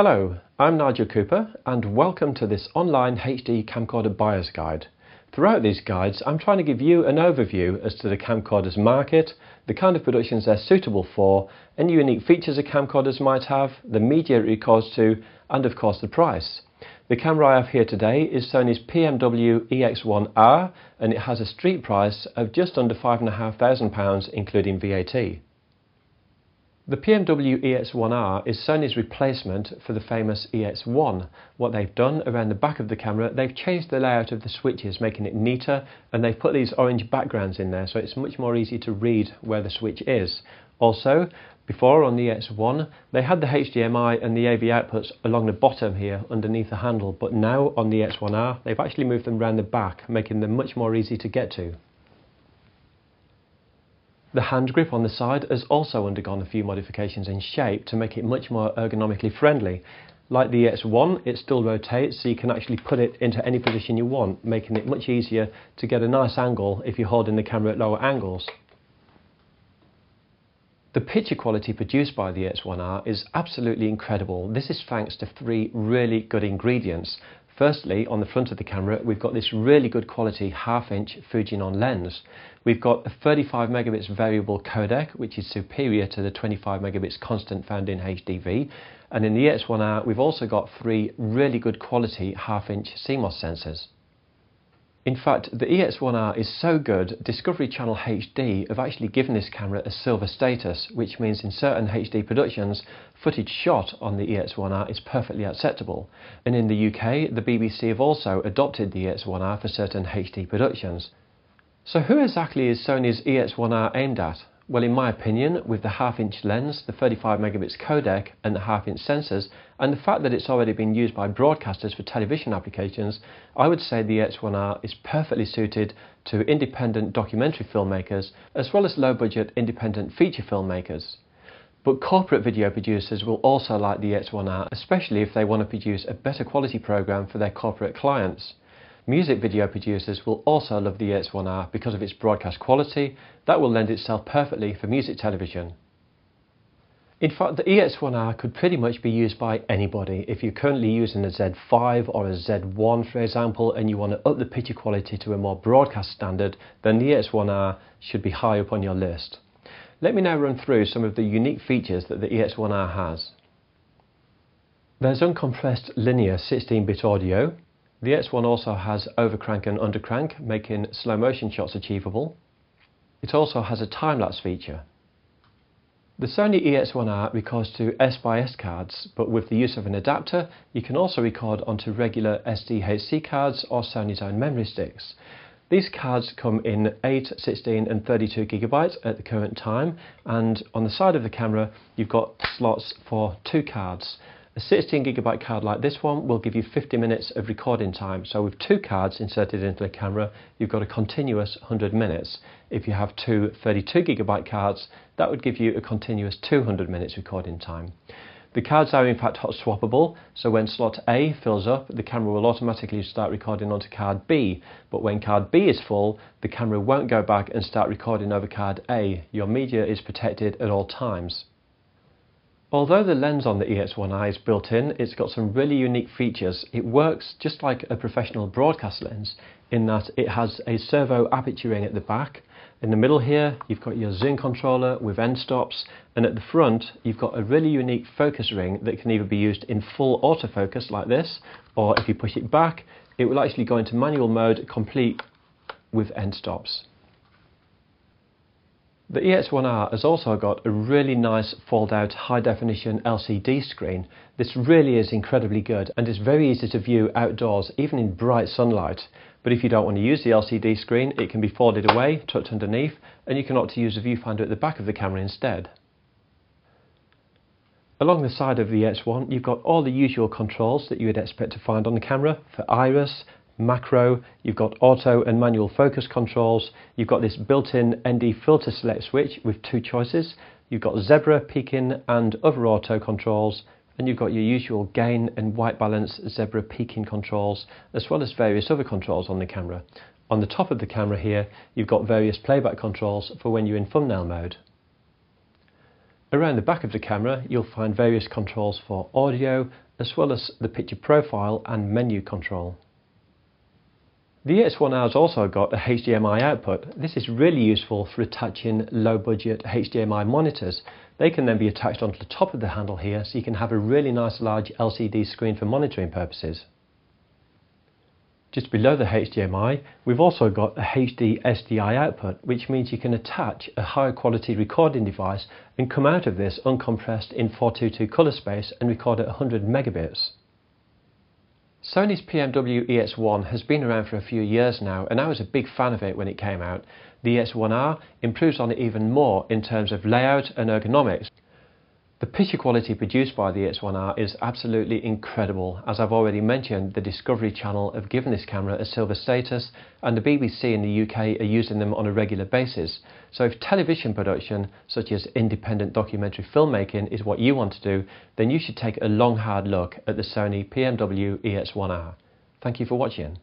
Hello, I'm Nigel Cooper and welcome to this online HD camcorder buyer's guide. Throughout these guides I'm trying to give you an overview as to the camcorder's market, the kind of productions they're suitable for, any unique features a camcorders might have, the media it records to and of course the price. The camera I have here today is Sony's PMW EX1R and it has a street price of just under £5,500 including VAT. The PMW EX1R is Sony's replacement for the famous EX1. What they've done around the back of the camera, they've changed the layout of the switches, making it neater, and they've put these orange backgrounds in there, so it's much more easy to read where the switch is. Also, before on the EX1, they had the HDMI and the AV outputs along the bottom here underneath the handle, but now on the EX1R, they've actually moved them around the back, making them much more easy to get to. The hand grip on the side has also undergone a few modifications in shape to make it much more ergonomically friendly. Like the EX1, it still rotates so you can actually put it into any position you want, making it much easier to get a nice angle if you're holding the camera at lower angles. The picture quality produced by the EX1R is absolutely incredible. This is thanks to three really good ingredients. Firstly, on the front of the camera, we've got this really good quality half-inch Fujinon lens. We've got a 35 megabits variable codec, which is superior to the 25 megabits constant found in HDV. And in the EX1R, we've also got three really good quality half-inch CMOS sensors. In fact, the EX1R is so good, Discovery Channel HD have actually given this camera a silver status, which means in certain HD productions, footage shot on the EX1R is perfectly acceptable. And in the UK, the BBC have also adopted the EX1R for certain HD productions. So who exactly is Sony's EX1R aimed at? Well, in my opinion, with the half-inch lens, the 35 megabits codec and the half-inch sensors, and the fact that it's already been used by broadcasters for television applications, I would say the EX1R is perfectly suited to independent documentary filmmakers, as well as low-budget independent feature filmmakers. But corporate video producers will also like the EX1R, especially if they want to produce a better quality program for their corporate clients. Music video producers will also love the EX1R because of its broadcast quality, that will lend itself perfectly for music television. In fact, the EX1R could pretty much be used by anybody. If you're currently using a Z5 or a Z1, for example, and you want to up the picture quality to a more broadcast standard, then the EX1R should be high up on your list. Let me now run through some of the unique features that the EX1R has. There's uncompressed linear 16-bit audio, the EX1 also has overcrank and undercrank, making slow motion shots achievable. It also has a time-lapse feature. The Sony EX1R records to SxS cards, but with the use of an adapter, you can also record onto regular SDHC cards or Sony's own memory sticks. These cards come in 8, 16 and 32 gigabytes at the current time, and on the side of the camera you've got slots for two cards. A 16 gigabyte card like this one will give you 50 minutes of recording time. So with two cards inserted into the camera, you've got a continuous 100 minutes. If you have two 32 gigabyte cards, that would give you a continuous 200 minutes recording time. The cards are in fact hot swappable, so when slot A fills up, the camera will automatically start recording onto card B, but when card B is full, the camera won't go back and start recording over card A. Your media is protected at all times. Although the lens on the EX1R is built in, it's got some really unique features. It works just like a professional broadcast lens in that it has a servo aperture ring at the back. In the middle here, you've got your zoom controller with end stops, and at the front, you've got a really unique focus ring that can either be used in full autofocus like this, or if you push it back, it will actually go into manual mode complete with end stops. The EX1R has also got a really nice fold out high definition LCD screen. This really is incredibly good and is very easy to view outdoors even in bright sunlight. But if you don't want to use the LCD screen it can be folded away, tucked underneath and you can opt to use a viewfinder at the back of the camera instead. Along the side of the EX1 you've got all the usual controls that you would expect to find on the camera for iris, macro, you've got auto and manual focus controls, you've got this built-in ND filter select switch with two choices, you've got zebra, peaking and other auto controls, and you've got your usual gain and white balance zebra peaking controls, as well as various other controls on the camera. On the top of the camera here, you've got various playback controls for when you're in thumbnail mode. Around the back of the camera you'll find various controls for audio as well as the picture profile and menu control. The EX1R has also got a HDMI output. This is really useful for attaching low budget HDMI monitors. They can then be attached onto the top of the handle here so you can have a really nice large LCD screen for monitoring purposes. Just below the HDMI, we've also got a HD SDI output, which means you can attach a higher quality recording device and come out of this uncompressed in 422 colour space and record at 100 megabits. Sony's PMW EX1 has been around for a few years now and I was a big fan of it when it came out. The EX1R improves on it even more in terms of layout and ergonomics. The picture quality produced by the EX1R is absolutely incredible. As I've already mentioned, the Discovery Channel have given this camera a silver status and the BBC in the UK are using them on a regular basis. So if television production, such as independent documentary filmmaking, is what you want to do, then you should take a long hard look at the Sony PMW EX1R. Thank you for watching.